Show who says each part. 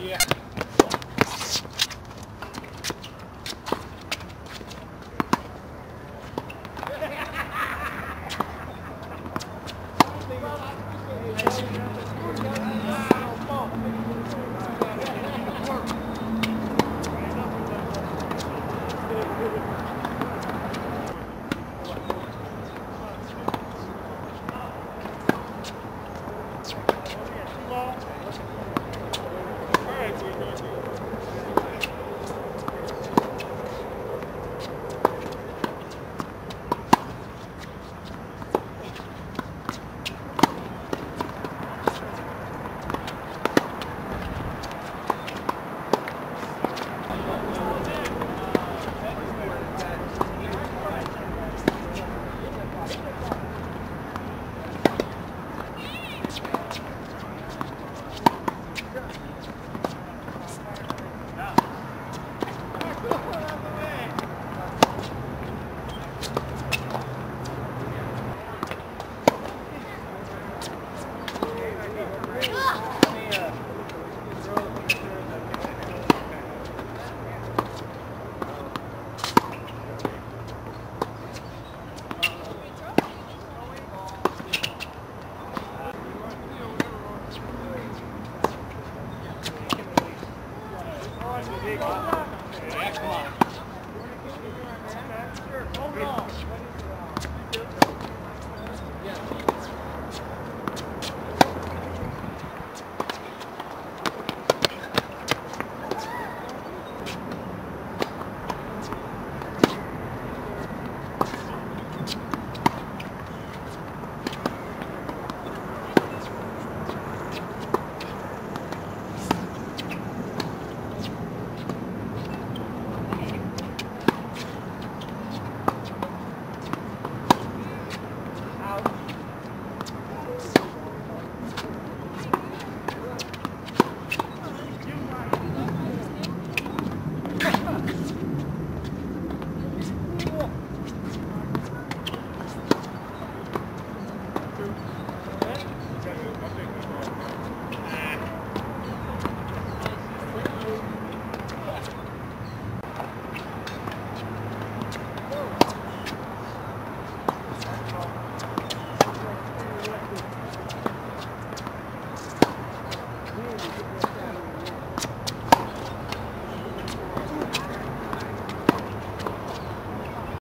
Speaker 1: Yeah.
Speaker 2: Come on. Sure, hold on.